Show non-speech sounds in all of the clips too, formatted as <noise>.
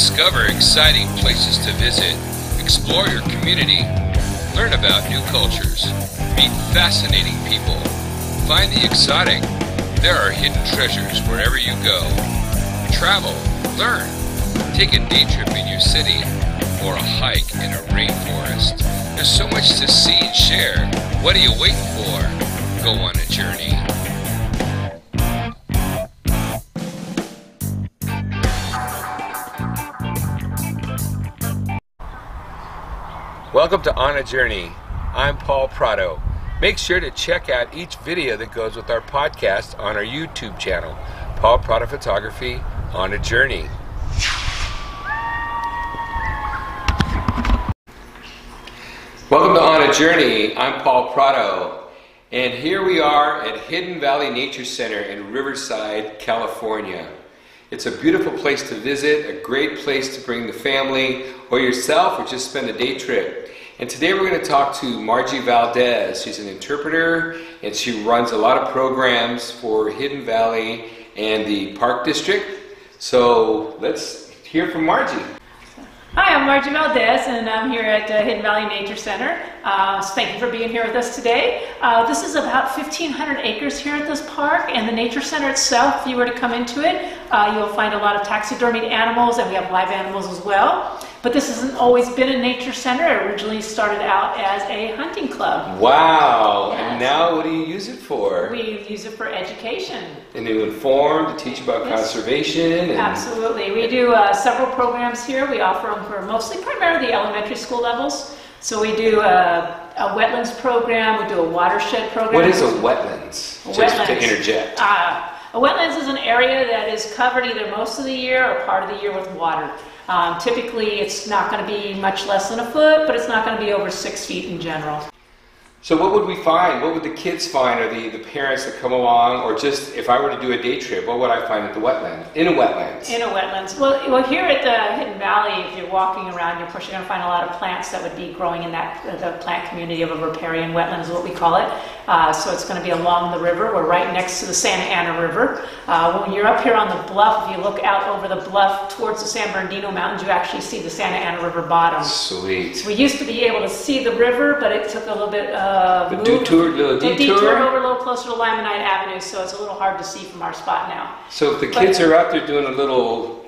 Discover exciting places to visit, explore your community, learn about new cultures, meet fascinating people, find the exotic. There are hidden treasures wherever you go. Travel, learn, take a day trip in your city, or a hike in a rainforest. There's so much to see and share. What are you waiting for? Go on a journey. Welcome to On a Journey. I'm Paul Prado. Make sure to check out each video that goes with our podcast on our YouTube channel, Paul Prado Photography on a Journey. Welcome to On a Journey. I'm Paul Prado, and here we are at Hidden Valley Nature Center in Riverside, California. It's a beautiful place to visit, a great place to bring the family or yourself or just spend a day trip. And today we're going to talk to Margie Valdez. She's an interpreter and she runs a lot of programs for Hidden Valley and the Park District. So let's hear from Margie. Hi, I'm Margie Valdez, and I'm here at uh, Hidden Valley Nature Center. Uh, so thank you for being here with us today. Uh, this is about 1,500 acres here at this park, and the Nature Center itself, if you were to come into it, uh, you'll find a lot of taxidermied animals, and we have live animals as well. But this hasn't always been a nature center. It originally started out as a hunting club. Wow! Yes. And now what do you use it for? We use it for education. and to inform, to teach about Yes. conservation. And Absolutely. We do uh, several programs here. We offer them for mostly primarily elementary school levels. So we do a, a wetlands program, we do a watershed program. What is a wetlands? A Just to interject. Uh, a wetlands is an area that is covered either most of the year or part of the year with water. Um, typically, it's not going to be much less than a foot, but it's not going to be over six feet in general. So what would we find? What would the kids find, or the, the parents that come along, or just if I were to do a day trip, what would I find at the wetland? In a wetlands. In a wetlands. Well, well, here at the Hidden Valley, if you're walking around, you're probably going to find a lot of plants that would be growing in that the plant community of a riparian wetlands, is what we call it. Uh, so it's going to be along the river. We're right next to the Santa Ana River. Uh, when you're up here on the bluff, if you look out over the bluff towards the San Bernardino Mountains, you actually see the Santa Ana River bottom. Sweet. We used to be able to see the river, but it took a little bit of The detour, detour. detour over a little closer to Limonite Avenue, so it's a little hard to see from our spot now. So if the kids are out there doing a little,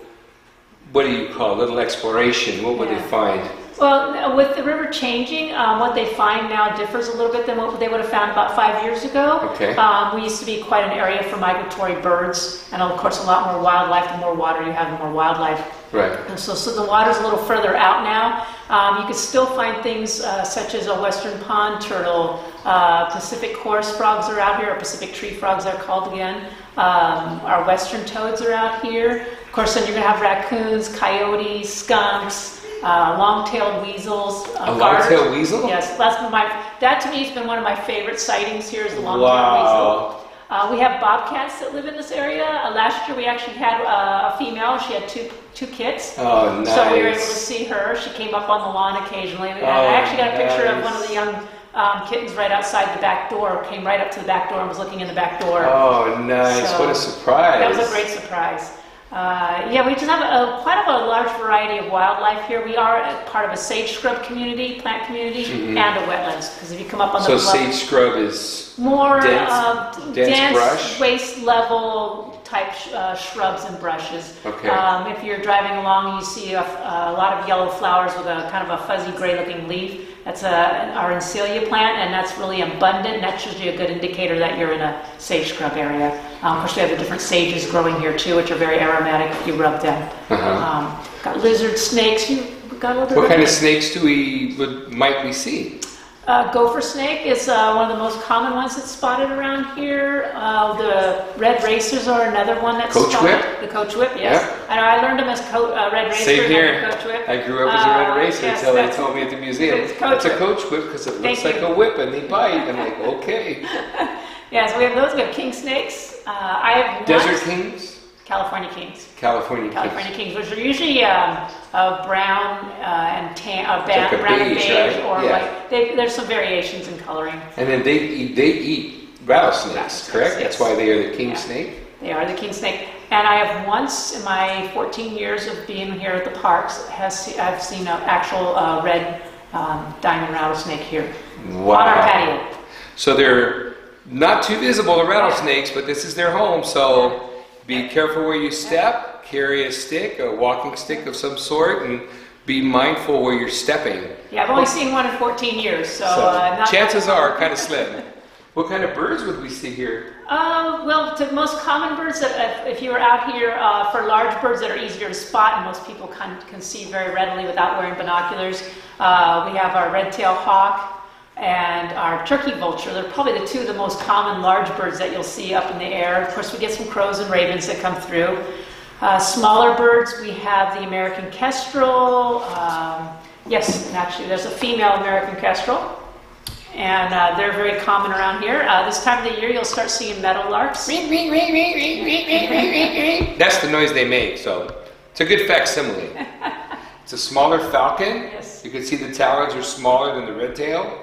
what do you call a little exploration, what would they find? Well, with the river changing, um, what they find now differs a little bit than what they would have found about five years ago. Okay. Um, we used to be quite an area for migratory birds, and of course, a lot more wildlife. The more water you have, the more wildlife. Right. And so, so the water's a little further out now. Um, you can still find things uh, such as a western pond turtle, uh, Pacific chorus frogs are out here, or Pacific tree frogs they're called again. Um, our western toads are out here. Of course, then you're going to have raccoons, coyotes, skunks, uh, long-tailed weasels. Uh, A long-tailed weasel? Yes, that's my. That to me has been one of my favorite sightings here is the long-tailed Wow. weasel. Uh, we have bobcats that live in this area. Uh, last year we actually had uh, a female. She had two two kits. Oh, nice. So we were able to see her. She came up on the lawn occasionally. And Oh, I actually got a picture of one of the young um, kittens right outside the back door. Came right up to the back door and was looking in the back door. Oh, nice. So, what a surprise. That was a great surprise. Uh, yeah, we just have a, quite of a large variety of wildlife here. We are a part of a sage scrub community, plant community, and a wetlands. Because if you come up on Mm-hmm. So the bluff, sage scrub is more dense- uh, dense dense, brush? waist level type sh- uh, shrubs and brushes. Okay. Um, if you're driving along, you see a, a lot of yellow flowers with a kind of a fuzzy gray looking leaf. That's a, our Encelia plant, and that's really abundant. And that's usually a good indicator that you're in a sage scrub area. Um, of course, we have the different sages growing here too, which are very aromatic if you rub them. Uh-huh. Um, got lizard snakes. You got a little What kind of snakes do we would might we see? Uh, gopher snake is uh, one of the most common ones that's spotted around here. Uh, the red racers are another one that's Coach spotted. whip? The coach whip, yes. Yeah. I know. I learned them as co- uh, red racer. Same here. Coach whip. I grew up as a red Uh, racer yes, until they told me at the museum. it's coach a coach whip because it looks Thank like you. a whip and they <laughs> bite. I'm like, okay. <laughs> yes, we have those. We have king snakes. Uh, I have Desert kings, California kings. California, California kings, which are usually um, uh, brown uh, and tan, uh, ba- like a brown and beige, beige, right? or Yeah. like they, there's some variations in coloring. And then they eat, they eat rattlesnakes, Rattlesnakes, correct? yes. That's why they are the king Yeah. snake. They are the king snake. And I have once in my 14 years of being here at the parks, has I've seen an actual uh, red um, diamond rattlesnake here on our Wow. patio. So they're not too visible, the rattlesnakes, but this is their home. So be careful where you step, carry a stick, a walking stick of some sort, and be mindful where you're stepping. Yeah, I've only seen one in 14 years, so, So uh, chances are kind of slim. <laughs> What kind of birds would we see here? Uh, well, the most common birds that if, if you were out here uh, for large birds that are easier to spot and most people can, can see very readily without wearing binoculars, uh, we have our red-tailed hawk and our turkey vulture. They're probably the two of the most common large birds that you'll see up in the air. Of course, we get some crows and ravens that come through. Uh, smaller birds, we have the American kestrel. Um, yes, and actually, there's a female American kestrel. And uh, they're very common around here. Uh, this time of the year, you'll start seeing meadowlarks. That's the noise they make, so it's a good facsimile. It's a smaller falcon. Yes. You can see the talons are smaller than the red tail.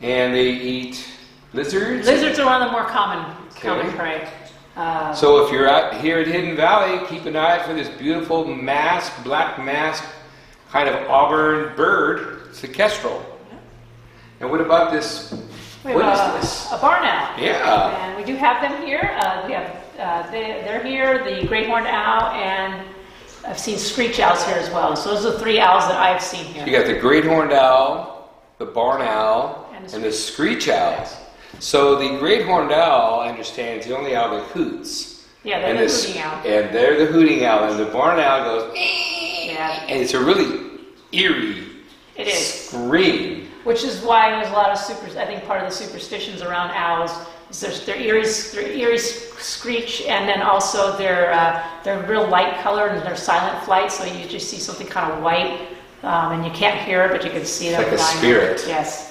And they eat lizards. Lizards are one of the more common, Okay. common prey. Uh, So if you're out here at Hidden Valley, keep an eye out for this beautiful mask, black mask, kind of auburn bird. It's a kestrel. And what about this? we What is a, this? a barn owl. Yeah. And we do have them here. Uh, we have, uh, they, they're here, the great horned owl, and I've seen screech owls here as well. So those are the three owls that I've seen here. You got the great horned owl, the barn owl, the and the screech owl. So the great horned owl, I understand, is the only owl that hoots. Yeah, they're and the this- hooting owl. And they're the hooting owl, and the barn owl goes, Yeah, and it's a really eerie it is. scream. Which is why there's a lot of super. I think part of the superstitions around owls is there's their eerie, their eerie screech, and then also their uh, their real light color and their silent flight. So you just see something kind of white, um, and you can't hear it, but you can see them. like a spirit. Yes.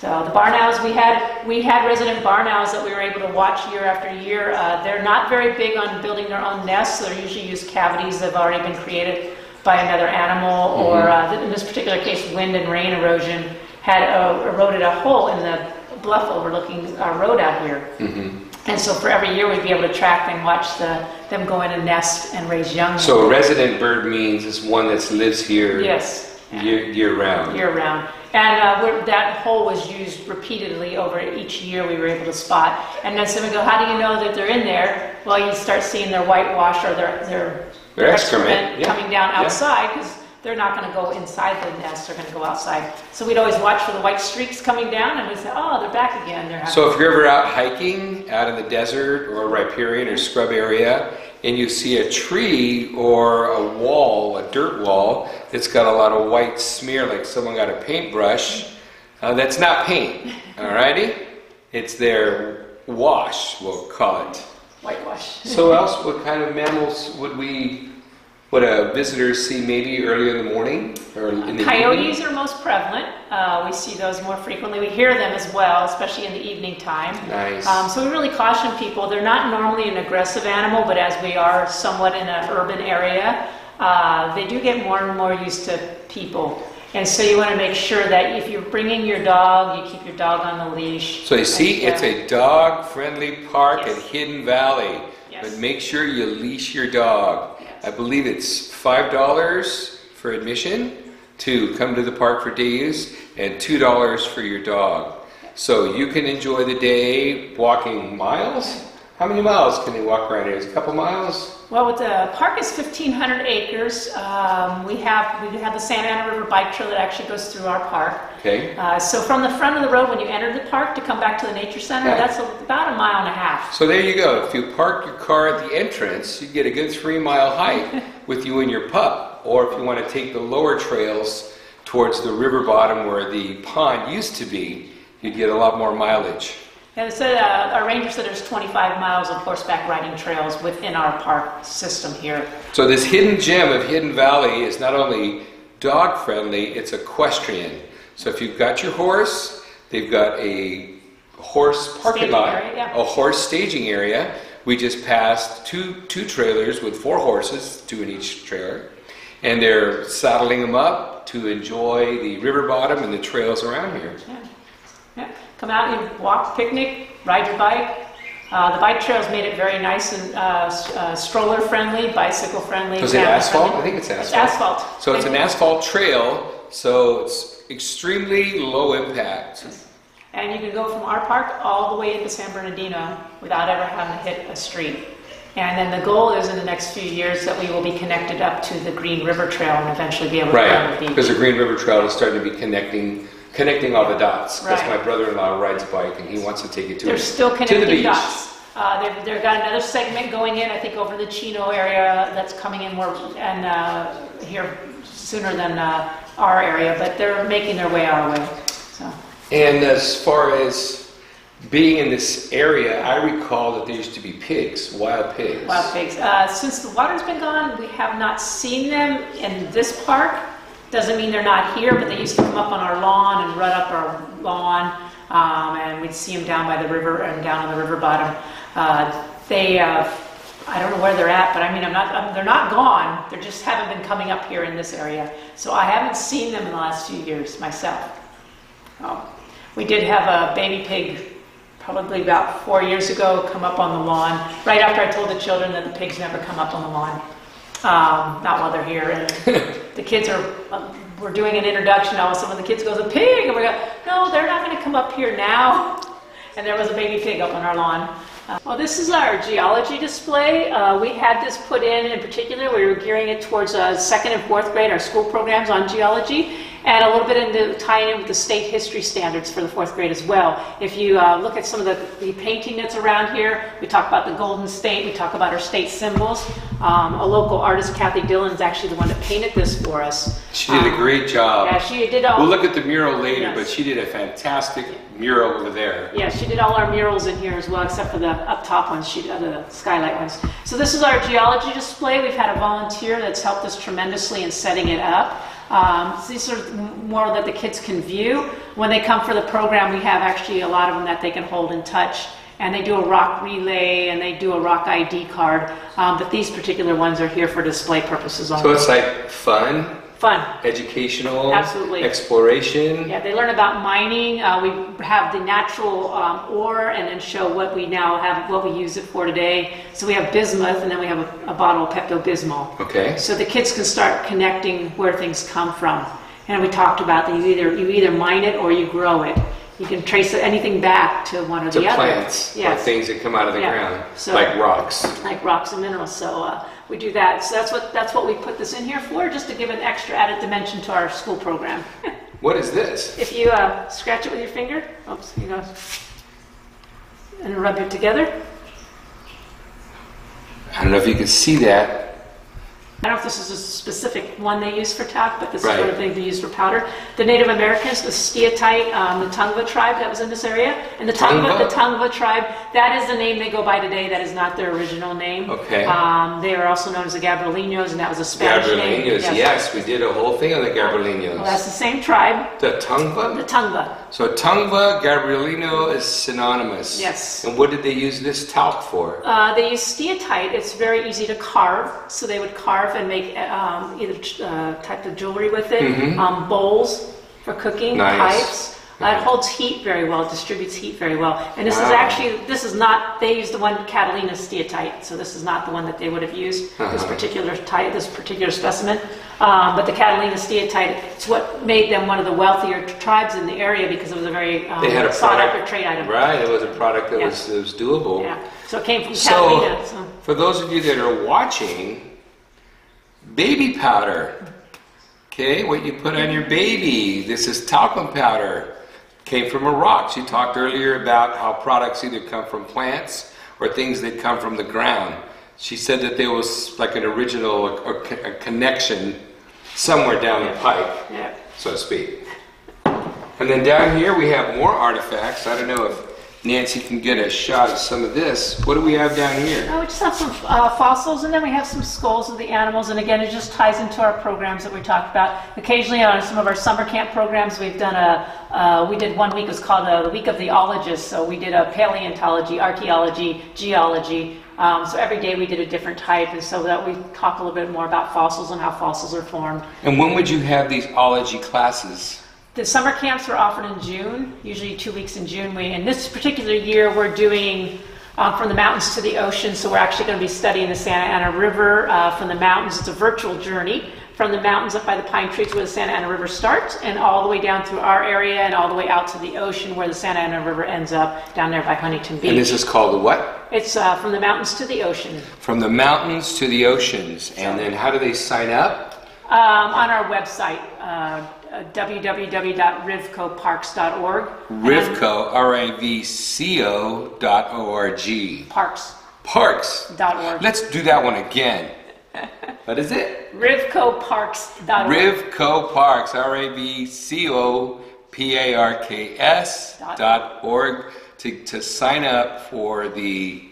So the barn owls we had we had resident barn owls that we were able to watch year after year. Uh, they're not very big on building their own nests. They're usually use cavities that have already been created by another animal, or Mm-hmm. uh, in this particular case, wind and rain erosion had uh, eroded a hole in the bluff overlooking our road out here. Mm-hmm. And so for every year, we'd be able to track and watch the, them go in and nest and raise young. So a resident bird means it's one that lives here yes, year, year round. year round. And uh, we're- that hole was used repeatedly over each year we were able to spot. And then someone go, how do you know that they're in there? Well, you start seeing their whitewash or their, their, Their excrement, yeah, coming down outside because they're not going to go inside the nest, they're going to go outside. So we'd always watch for the white streaks coming down and we'd say, oh, they're back again. They're. So if you're ever out hiking out in the desert or riparian or scrub area and you see a tree or a wall, a dirt wall that's got a lot of white smear like someone got a paintbrush, uh, that's not paint, <laughs> alrighty? It's their wash, we'll call it. whitewash. So <laughs> else, what kind of mammals would we, would a visitor see maybe early in the morning or in the evening? Coyotes are most prevalent. Uh, we see those more frequently. We hear them as well, especially in the evening time. Nice. Um, so we really caution people. They're not normally an aggressive animal, but as we are somewhat in an urban area, uh, they do get more and more used to people. And so you want to make sure that if you're bringing your dog, you keep your dog on the leash. So you see, it's uh, a dog-friendly park Yes. at Hidden Valley. Yes. But make sure you leash your dog. I believe it's five dollars for admission to come to the park for day use, and two dollars for your dog. So you can enjoy the day walking miles. How many miles can you walk around here? Is it a couple miles? Well, with the park is 1,500 acres. Um, we have we have the Santa Ana River Bike Trail that actually goes through our park. Okay. Uh, so from the front of the road when you enter the park to come back to the nature center, that's about a mile and a half. So there you go. If you park your car at the entrance, you get a good three mile hike <laughs> with you and your pup. Or if you want to take the lower trails towards the river bottom where the pond used to be, you'd get a lot more mileage. And it said, uh, our ranger said there's 25 miles of horseback riding trails within our park system here. So this hidden gem of Hidden Valley is not only dog friendly, it's equestrian. So if you've got your horse, they've got a horse parking Staging lot, area, yeah. a horse staging area. We just passed two two trailers with four horses, two in each trailer, and they're saddling them up to enjoy the river bottom and the trails around here. Yeah. Yeah. Come out and walk, picnic, ride your bike, Uh, the bike trails made it very nice and uh, uh, stroller friendly, bicycle friendly. Was it asphalt? friendly. I think it's asphalt. It's asphalt. So it's an asphalt trail, so it's extremely low impact. And you can go from our park all the way into San Bernardino without ever having to hit a street. And then the goal is in the next few years that we will be connected up to the Green River Trail and eventually be able to Right, to the beach. because the Green River Trail is starting to be connecting, connecting all the dots. Because Right. my brother-in-law rides a bike and he wants to take it to, They're still to the connecting beach. dots. Uh, they've, they've got another segment going in, I think, over the Chino area that's coming in more, and, uh, here sooner than, uh, our area, but they're making their way our way, so. And as far as being in this area, I recall that there used to be pigs, wild pigs. Wild pigs. Uh, since the water's been gone, we have not seen them in this park. Doesn't mean they're not here, but they used to come up on our lawn and run up our lawn, um, and we'd see them down by the river and down on the river bottom. Uh, they, uh, I don't know where they're at, but I mean, I'm not, um, they're not gone. They just haven't been coming up here in this area. So I haven't seen them in the last few years myself. Um, we did have a baby pig probably about four years ago come up on the lawn right after I told the children that the pigs never come up on the lawn. Um, not while they're here. And <laughs> the kids are, um, we're doing an introduction. All of a sudden, the kids goes, a pig. And we go, no, they're not going to come up here now. <laughs> And there was a baby pig up on our lawn. Uh, well, this is our geology display. Uh, we had this put in in particular. We were gearing it towards uh, second and fourth grade, our school programs on geology, and a little bit into tying in with the state history standards for the fourth grade as well. If you uh, look at some of the, the painting that's around here, we talk about the Golden State, we talk about our state symbols. Um, a local artist, Kathy Dillon, is actually the one that painted this for us. She did a Um, great job. Yeah, she did all. We'll look at the mural later, Yes. but she did a fantastic mural over there. Yeah, she did all our murals in here as well, except for the up top ones, she did the skylight ones. So this is our geology display. We've had a volunteer that's helped us tremendously in setting it up. Um, so these are more that the kids can view. When they come for the program, we have actually a lot of them that they can hold and touch. And they do a rock relay and they do a rock ID card. Um, but these particular ones are here for display purposes only. So it's like fun, Fun. educational, Absolutely. exploration. Yeah, they learn about mining. Uh, we have the natural um, ore and then show what we now have, what we use it for today. So we have bismuth and then we have a, a bottle of Pepto Bismol. Okay. So the kids can start connecting where things come from. And we talked about that you either, you either mine it or you grow it. You can trace anything back to one or To the other. plants, or Yes. things that come out of the Yeah. ground, So- like rocks. like rocks and minerals. So uh, we do that. So that's what that's what we put this in here for, just to give an extra added dimension to our school program. <laughs> What is this? If you uh, scratch it with your finger, oops, you know, and rub it together. I don't know if you can see that. I don't know if this is a specific one they use for talc, but this Right. is what they use for powder. The Native Americans, the Steatite, um, the Tongva tribe that was in this area, and the Tongva, Tongva? the Tongva tribe, that is the name they go by today. That is not their original name. Okay. Um, they are also known as the Gabrielinos, and that was a Spanish name. Gabrielinos, yes, we did a whole thing on the Gabrielinos. Well, that's the same tribe, The the Tongva? So Tongva, Gabrielino is synonymous. Yes. And what did they use this talc for? Uh, they use steatite. It's very easy to carve, so they would carve and make um, either uh, type of jewelry with it, um, bowls for cooking, Mm-hmm. Nice. pipes. Uh, it holds heat very well, distributes heat very well. And this is Wow. actually, this is not, they use the one Catalina steatite, so this is not the one that they would have used, this Uh-huh. particular type, this particular specimen. Um, but the Catalina steatite, it's what made them one of the wealthier tribes in the area because it was a very um, They had a sought product- after trade item. Right, it was a product that Yeah. was, that was doable. Yeah, so it came from So, Catalina. So. for those of you that are watching, baby powder. Okay, what you put on your baby. This is talcum powder. Came from a rock. She talked earlier about how products either come from plants or things that come from the ground. She said that there was like an original or a connection somewhere down the pipe, Yeah. so to speak. And then down here we have more artifacts. I don't know if Nancy can get a shot of some of this. What do we have down here? Uh, we just have some uh, fossils, and then we have some skulls of the animals. And again, it just ties into our programs that we talked about. Occasionally, on some of our summer camp programs, we've done a. Uh, we did one week. It was called the Week of the Ologist. So we did a paleontology, archaeology, geology. Um, so every day we did a different type, and so that we talk a little bit more about fossils and how fossils are formed. And when would you have these ology classes? The summer camps are offered in June, usually two weeks in June. We, in this particular year, we're doing uh, from the mountains to the ocean. So we're actually going to be studying the Santa Ana River uh, from the mountains. It's a virtual journey from the mountains up by the pine trees where the Santa Ana River starts and all the way down through our area and all the way out to the ocean where the Santa Ana River ends up down there by Huntington Beach. And this is called the what? It's uh, from the mountains to the ocean. From the mountains to the oceans. And then how do they sign up? Um, on our website, uh, www.rivcoparks.org. Rivco, R-I-V-C-O dot O-R-G. Parks. Parks. Dot org. Let's do that one again. <laughs> What is it? Rivcoparks.org. Rivco Parks, R-A-V-C-O-P-A-R-K-S dot org to, to sign up for the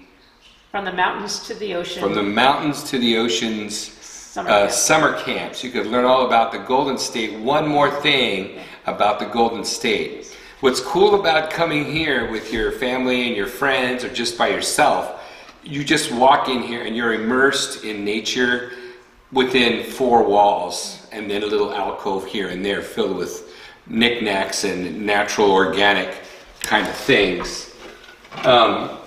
From the mountains to the ocean. From the mountains to the oceans Summer uh, camp. summer camps. You could learn all about the Golden State. One more thing about the Golden State. What's cool about coming here with your family and your friends or just by yourself, you just walk in here and you're immersed in nature within four walls and then a little alcove here and there filled with knickknacks and natural organic kind of things. Um,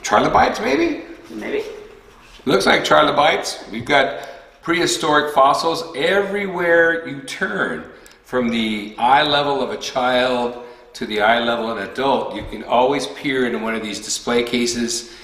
trilobites maybe? Maybe. Looks like trilobites. We've got prehistoric fossils everywhere you turn. From the eye level of a child to the eye level of an adult, you can always peer into one of these display cases.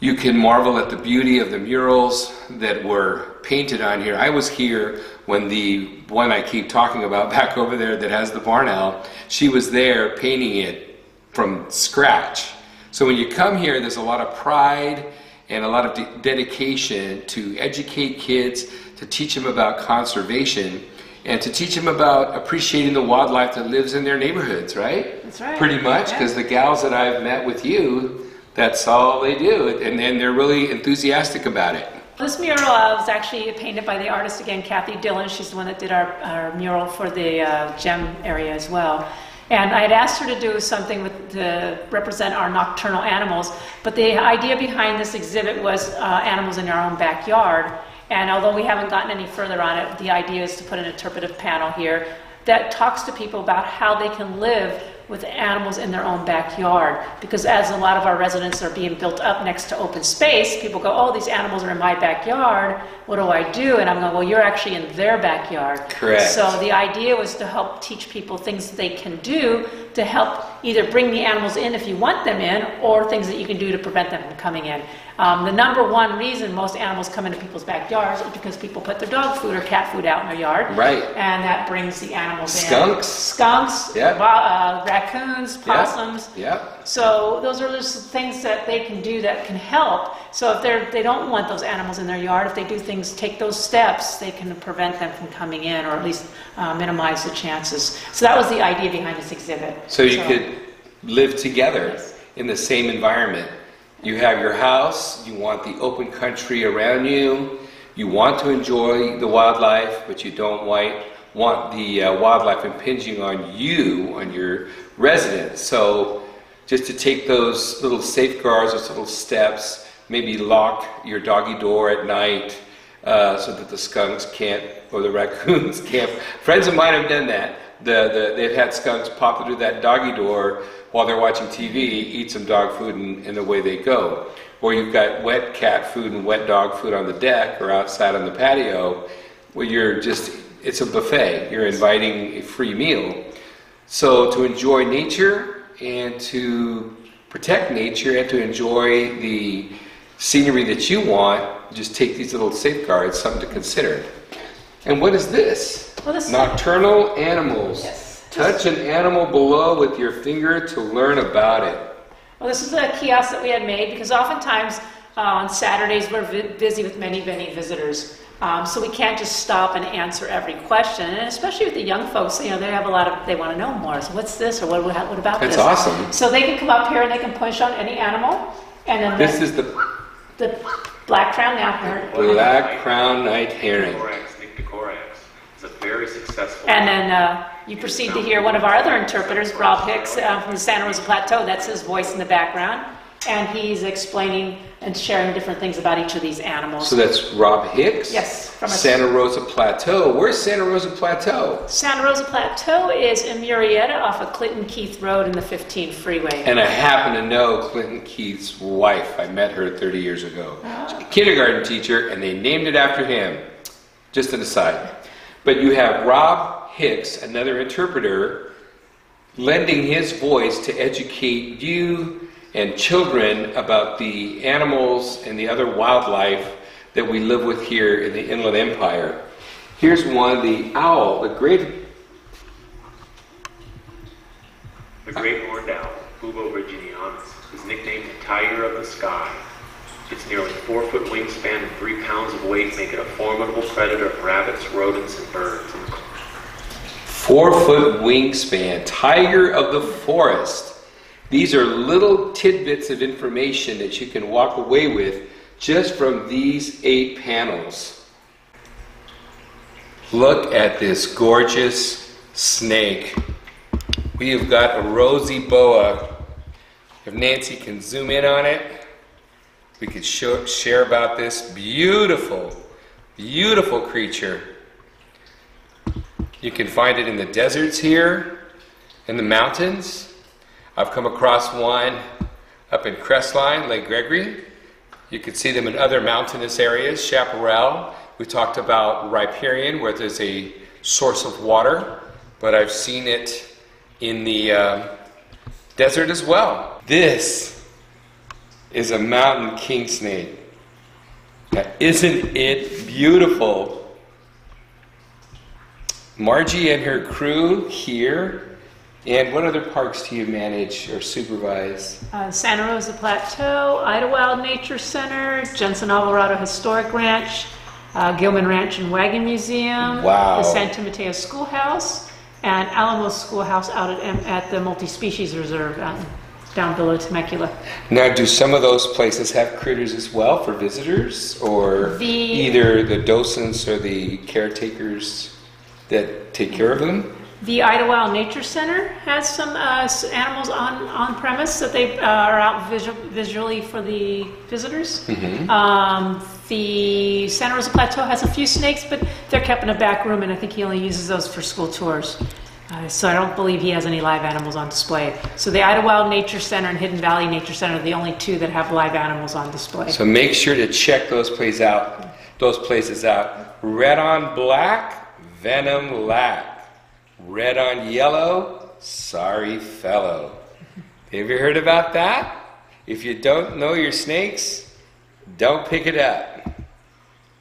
You can marvel at the beauty of the murals that were painted on here. I was here when the one I keep talking about <laughs> back over there that has the barn owl, she was there painting it from scratch. So when you come here, there's a lot of pride and a lot of de- dedication to educate kids, to teach them about conservation, and to teach them about appreciating the wildlife that lives in their neighborhoods, right? That's right. Pretty much, Yeah. because the gals that I've met with you, that's all they do, and then they're really enthusiastic about it. This mural uh, was actually painted by the artist again, Kathy Dillon. She's the one that did our, our mural for the uh, gem area as well. And I had asked her to do something with to represent our nocturnal animals, but the idea behind this exhibit was uh, animals in our own backyard. And although we haven't gotten any further on it, the idea is to put an interpretive panel here that talks to people about how they can live with animals in their own backyard. Because as a lot of our residents are being built up next to open space, people go, oh, these animals are in my backyard. What do I do? And I'm going, well, you're actually in their backyard. Correct. So the idea was to help teach people things that they can do to help either bring the animals in if you want them in, or things that you can do to prevent them from coming in. Um, the number one reason most animals come into people's backyards is because people put their dog food or cat food out in their yard. Right. And that brings the animals Skunks. in. Skunks. Skunks. Yeah. uh, raccoons, possums. Yep. So those are just things that they can do that can help. So if they're, they don't want those animals in their yard, if they do things, take those steps, they can prevent them from coming in or at least uh, minimize the chances. So that was the idea behind this exhibit. So you could live together in the same environment. You have your house, you want the open country around you, you want to enjoy the wildlife, but you don't want, want the uh, wildlife impinging on you, on your residence. So just to take those little safeguards, those little steps, maybe lock your doggy door at night uh, so that the skunks can't or the <laughs> raccoons can't. Friends of mine have done that. The, the, they've had skunks pop through that doggy door while they're watching TV, eat some dog food, and, and away they go. Or you've got wet cat food and wet dog food on the deck or outside on the patio, where you're just, it's a buffet. You're inviting a free meal. So to enjoy nature and to protect nature and to enjoy the scenery that you want, just take these little safeguards, something to consider. And what is this? Well, this- Nocturnal animals. Yes. Touch an animal below with your finger to learn about it. Well, this is a kiosk that we had made because oftentimes uh, on Saturdays we're vi- busy with many, many visitors. Um, so we can't just stop and answer every question, and especially with the young folks, you know, they have a lot of they want to know more. So what's this, or what, what, about That's this? awesome. So they can come up here and they can push on any animal, and then This the, is the the black crown now, black crown night heron. Corax, Nycticorax. It's a very successful. and then uh, you proceed to hear one of our other interpreters, Rob Hicks uh, from the Santa Rosa Plateau. That's his voice in the background. And he's explaining and sharing different things about each of these animals. So that's Rob Hicks? Yes, from Santa Rosa Plateau. Where's Santa Rosa Plateau? Santa Rosa Plateau is in Murrieta off of Clinton Keith Road in the 15 freeway. And I happen to know Clinton Keith's wife. I met her 30 years ago. She's a kindergarten teacher, and they named it after him. Just an aside. But you have Rob Hicks, another interpreter, lending his voice to educate you and children about the animals and the other wildlife that we live with here in the Inland Empire. Here's one, the owl, the great The great horned owl, Bubo virginianus, is nicknamed the tiger of the sky. Its nearly four foot wingspan and three pounds of weight make it a formidable predator of rabbits, rodents, and birds. Four foot wingspan, tiger of the forest. These are little tidbits of information that you can walk away with just from these eight panels. Look at this gorgeous snake. We have got a rosy boa. If Nancy can zoom in on it, we could show, share about this beautiful, beautiful creature. You can find it in the deserts here, in the mountains. I've come across one up in Crestline, Lake Gregory. You can see them in other mountainous areas, Chaparral. We talked about riparian, where there's a source of water, but I've seen it in the um, desert as well. This is a mountain king snake. Now, isn't it beautiful? Margie and her crew here. And what other parks do you manage or supervise? Uh, Santa Rosa Plateau, Idlewild Nature Center, Jensen Alvarado Historic Ranch, uh, Gilman Ranch and Wagon Museum, Wow. the San Timoteo Schoolhouse, and Alamos Schoolhouse out at, at the Multi-Species Reserve um, down below Temecula. Now, do some of those places have critters as well for visitors, or The- either the docents or the caretakers that take care of them? The Idlewild Nature Center has some uh, animals on, on premise that they uh, are out visual, visually for the visitors. Um, the Santa Rosa Plateau has a few snakes, but they're kept in a back room, and I think he only uses those for school tours. Uh, so I don't believe he has any live animals on display. So the Idlewild Nature Center and Hidden Valley Nature Center are the only two that have live animals on display. So make sure to check those places out. Those places out. Red on black, venom lack. Red on yellow, sorry fellow. Have you heard about that? If you don't know your snakes, don't pick it up.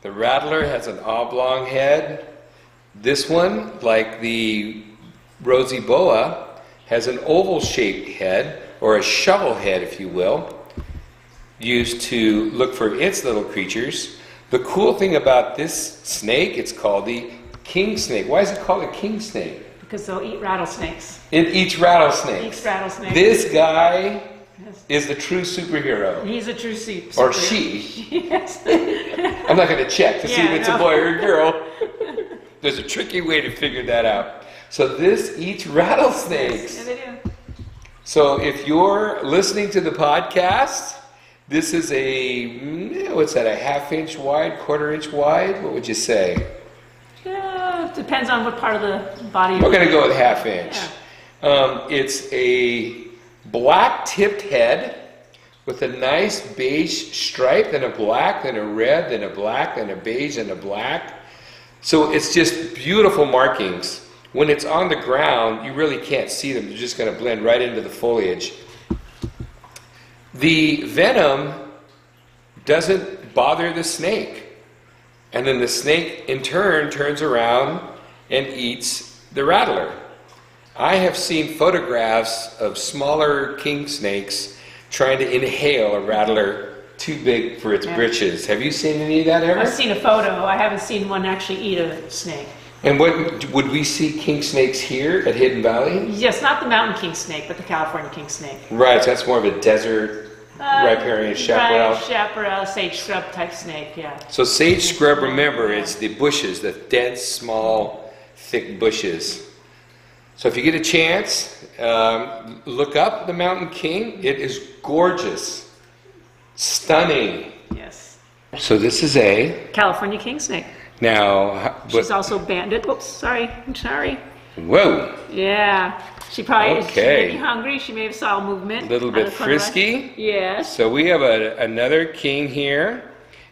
The rattler has an oblong head. This one, like the rosy boa, has an oval shaped head, or a shovel head, if you will used to look for its little creatures. The cool thing about this snake, it's called the king snake. Why is it called a king snake? Because they'll eat rattlesnakes. It eats rattlesnakes. Eats rattlesnakes. This guy Yes. is the true superhero. He's a true sea. Or she. yes. <laughs> I'm not going to check to see if it's a boy or a girl. <laughs> There's a tricky way to figure that out. So this eats rattlesnakes. Yeah, they do. So if you're listening to the podcast, this is a mm, what's that? A half inch wide, quarter inch wide? What would you say? Yeah, it depends on what part of the body. We're going to go with half inch. Yeah. Um, it's a black tipped head with a nice beige stripe, then a black, then a red, then a black, then a beige, and a black. So it's just beautiful markings. When it's on the ground, you really can't see them. They're just going to blend right into the foliage. The venom doesn't bother the snake. And then the snake, in turn, turns around and eats the rattler. I have seen photographs of smaller king snakes trying to inhale a rattler too big for its Yeah. britches. Have you seen any of that ever? I've seen a photo. I haven't seen one actually eat a snake. And what would we see king snakes here at Hidden Valley? Yes, not the mountain king snake, but the California king snake. Right, so that's more of a desert riparian chaparral. Chaparral, sage scrub type snake. Yeah. So sage scrub, remember, it's the bushes, the dense, small, thick bushes. So if you get a chance, um, look up the mountain king. It is gorgeous. Stunning. Yes. So this is a. California king snake. Now, She's what, also banded. Oops, sorry. I'm sorry. whoa, Yeah. She probably she Okay. may be hungry. She may have saw movement. a little bit of the corner of her- frisky. Yes. So we have a, another king here,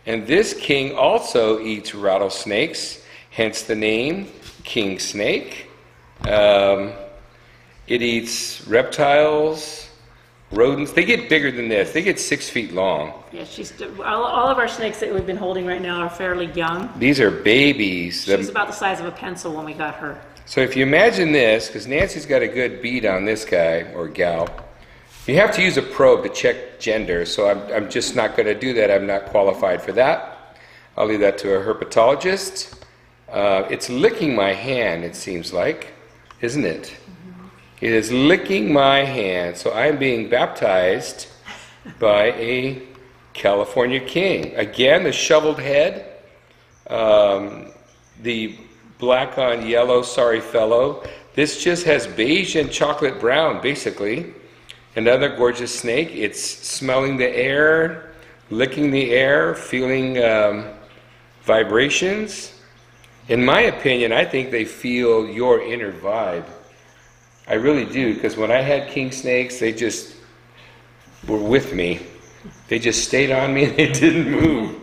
and this king also eats rattlesnakes, hence the name king snake. Um, it eats reptiles, rodents. They get bigger than this. They get six feet long. Yeah, she's all, all of our snakes that we've been holding right now are fairly young. These are babies. She was The- about the size of a pencil when we got her. So if you imagine this, because Nancy's got a good bead on this guy or gal, you have to use a probe to check gender. So I'm, I'm just not going to do that. I'm not qualified for that. I'll leave that to a herpetologist. Uh, it's licking my hand, it seems like, isn't it? It is licking my hand. So I'm being baptized by a California king. Again, the shoveled head, um, the black on yellow, sorry fellow. This just has beige and chocolate brown, basically. Another gorgeous snake. It's smelling the air, licking the air, feeling um, vibrations. In my opinion, I think they feel your inner vibe. I really do, because when I had king snakes, they just were with me. They just stayed on me and <laughs> they didn't move.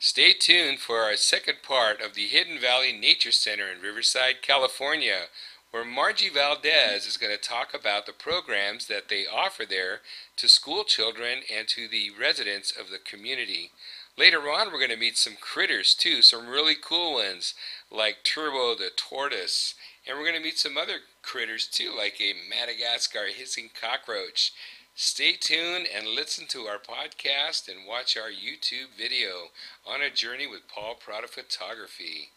Stay tuned for our second part of the Hidden Valley Nature Center in Riverside, California, where Margie Valdez is going to talk about the programs that they offer there to school children and to the residents of the community. Later on, we're going to meet some critters too, some really cool ones like Turbo the tortoise. And we're going to meet some other critters too, like a Madagascar hissing cockroach. Stay tuned and listen to our podcast and watch our YouTube video on a journey with Paul Prado Photography.